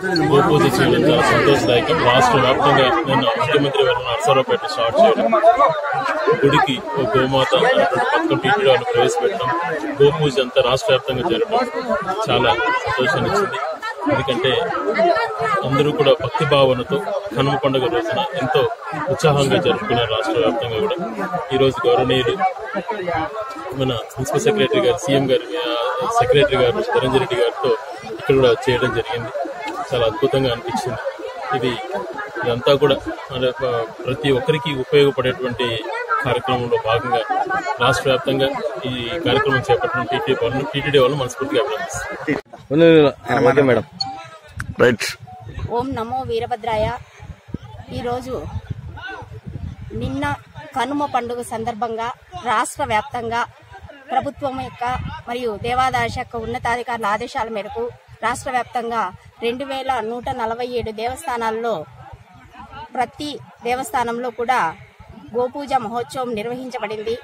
భూపూజ చేయడం చాలా సంతోషదాయకం. రాష్ట్ర వ్యాప్తంగా నిన్న ముఖ్యమంత్రి గారు నర్సరావుపేట స్టార్ట్ చేయడం. గుడికి ఓ గోమాత అనేటువంటి పథకం ప్రవేశపెట్టడం. గోపూజ అంతా రాష్ట్ర వ్యాప్తంగా జరగడం చాలా సంతోషాన్ని ఇచ్చింది. ఎందుకంటే అందరూ కూడా భక్తి భావనతో కనుమ పండుగ రోజున ఎంతో ఉత్సాహంగా జరుపుకున్నారు రాష్ట్ర వ్యాప్తంగా కూడా ఈరోజు గౌరవనీయులు మన ప్రిన్సిపల్ సెక్రటరీ గారు సీఎం గారు సెక్రటరీ గారు ధనంజయ రెడ్డి గారితో ఇక్కడ కూడా చేయడం జరిగింది. చాలా అద్భుతంగా అనిపించింది. ఇది ఇదంతా కూడా ప్రతి ఒక్కరికి ఉపయోగపడేటువంటి కార్యక్రమంలో భాగంగా రాష్ట్ర వ్యాప్తంగా ఈ కార్యక్రమం చేపట్టిన టీటీడీ వాళ్ళు టీటీడీ వాళ్ళు మనస్ఫూర్తిగా అభినందిస్తారు మేడం రైట్. ఓం నమో వీరభద్రాయ. ఈరోజు నిన్న కనుమ పండుగ సందర్భంగా రాష్ట్ర వ్యాప్తంగా ప్రభుత్వం యొక్క మరియు దేవాదాయ శాఖ ఉన్నతాధికారుల ఆదేశాల మేరకు రాష్ట్ర వ్యాప్తంగా రెండు వేల నూట నలభై ఏడు దేవస్థానాల్లో ప్రతి దేవస్థానంలో కూడా గోపూజ మహోత్సవం నిర్వహించబడింది.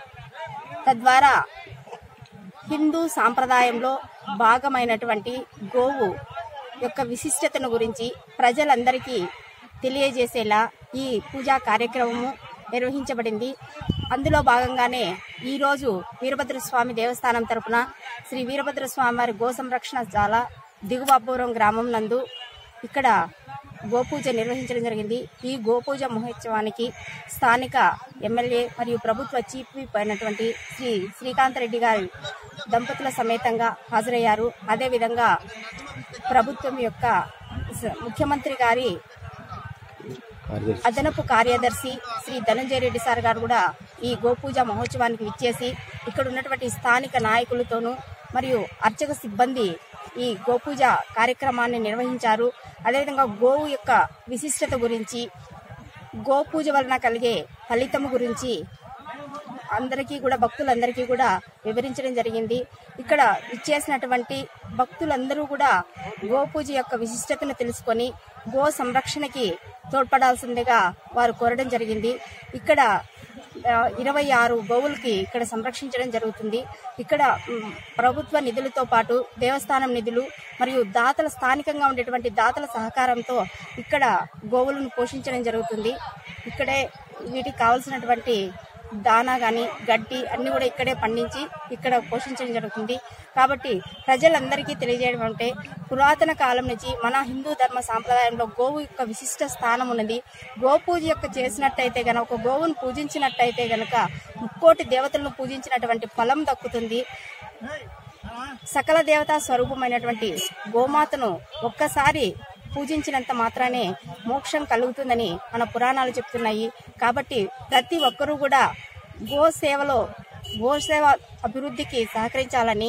తద్వారా హిందూ సాంప్రదాయంలో భాగమైనటువంటి గోవు యొక్క విశిష్టతను గురించి ప్రజలందరికీ తెలియజేసేలా ఈ పూజా కార్యక్రమము నిర్వహించబడింది. అందులో భాగంగానే ఈరోజు వీరభద్రస్వామి దేవస్థానం తరపున శ్రీ వీరభద్రస్వామి వారి గో సంరక్షణ చాలా దిగుబాపురం గ్రామం నందు ఇక్కడ గోపూజ నిర్వహించడం జరిగింది. ఈ గోపూజ మహోత్సవానికి స్థానిక ఎమ్మెల్యే మరియు ప్రభుత్వ చీఫ్ విప్ అయినటువంటి శ్రీ శ్రీకాంత్ రెడ్డి గారి దంపతుల సమేతంగా హాజరయ్యారు. అదేవిధంగా ప్రభుత్వం యొక్క ముఖ్యమంత్రి గారి అదనపు కార్యదర్శి శ్రీ ధనంజయ రెడ్డి సార్ గారు కూడా ఈ గోపూజ మహోత్సవానికి విచ్చేసి ఇక్కడ ఉన్నటువంటి స్థానిక నాయకులతోనూ మరియు అర్చక సిబ్బంది ఈ గోపూజ కార్యక్రమాన్ని నిర్వహించారు. అదేవిధంగా గోవు యొక్క విశిష్టత గురించి గోపూజ వలన కలిగే ఫలితం గురించి అందరికీ కూడా భక్తులందరికీ కూడా వివరించడం జరిగింది. ఇక్కడ ఇచ్చేసినటువంటి భక్తులందరూ కూడా గోపూజ యొక్క విశిష్టతను తెలుసుకొని గో సంరక్షణకి తోడ్పడాల్సిందిగా వారు కోరడం జరిగింది. ఇక్కడ ఇరవై ఆరు గోవులకి ఇక్కడ సంరక్షించడం జరుగుతుంది. ఇక్కడ ప్రభుత్వ నిధులతో పాటు దేవస్థానం నిధులు మరియు దాతల స్థానికంగా ఉండేటువంటి దాతల సహకారంతో ఇక్కడ గోవులను పోషించడం జరుగుతుంది. ఇక్కడే వీటికి కావలసినటువంటి దానా కానీ గడ్డి అన్నీ కూడా ఇక్కడే పండించి ఇక్కడ పోషించడం జరుగుతుంది. కాబట్టి ప్రజలందరికీ తెలియజేయడం అంటే పురాతన కాలం నుంచి మన హిందూ ధర్మ సాంప్రదాయంలో గోవు యొక్క విశిష్ట స్థానం ఉన్నది. గోపూజ యొక్క చేసినట్టయితే గనక ఒక గోవును పూజించినట్టయితే గనక ముక్కోటి దేవతలను పూజించినటువంటి ఫలం దక్కుతుంది. సకల దేవతా స్వరూపమైనటువంటి గోమాతను ఒక్కసారి పూజించినంత మాత్రానే మోక్షం కలుగుతుందని మన పురాణాలు చెప్తున్నాయి. కాబట్టి ప్రతి ఒక్కరూ కూడా గో సేవలో గో సేవ అభివృద్ధికి సహకరించాలని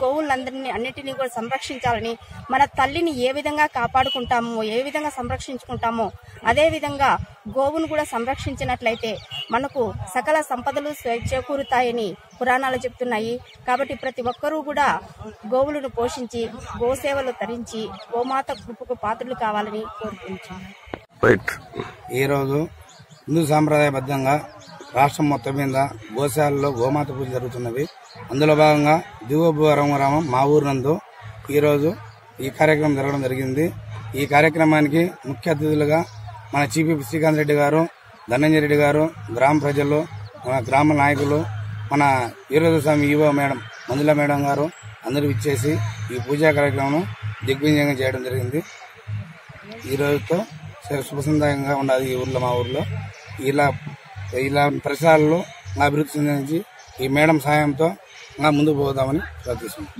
గోవులందరినీ అన్నిటినీ కూడా సంరక్షించాలని మన తల్లిని ఏ విధంగా కాపాడుకుంటామో ఏ విధంగా సంరక్షించుకుంటామో అదేవిధంగా గోవును కూడా సంరక్షించినట్లయితే మనకు సకల సంపదలు చేకూరుతాయని పురాణాలు చెప్తున్నాయి. కాబట్టి ప్రతి ఒక్కరూ కూడా గోవులను పోషించి గోసేవలు తరించి గోమాత కృపకు పాత్రలు కావాలని కోరుకుంటున్నాను. ఈరోజు హిందూ సాంప్రదాయబద్ధంగా రాష్ట్రం మొత్తం మీద గోశాలలో గోమాత పూజ జరుగుతున్నవి అందులో భాగంగా దిగువరం గ్రామం మా ఊరు నందు ఈరోజు ఈ కార్యక్రమం జరగడం జరిగింది. ఈ కార్యక్రమానికి ముఖ్య అతిథులుగా మన చీఫ్ శ్రీకాంత్ రెడ్డి గారు ధనంజయ రెడ్డి గారు గ్రామ ప్రజలు మన గ్రామ నాయకులు మన ఈరోజు స్వామి ఈవో మేడం మంజుల మేడం గారు అందరూ ఇచ్చేసి ఈ పూజా కార్యక్రమం దిగ్విజయంగా చేయడం జరిగింది. ఈ రోజుతో చాలా శుభసందాయంగా ఉన్నది ఈ ఊర్లో మా ఊర్లో. ఇలా ఇలా పరిసరాల్లో నా అభివృద్ధి చెందించి ఈ మేడం సాయంతో నా ముందుకు పోదామని ప్రార్థిస్తున్నాను.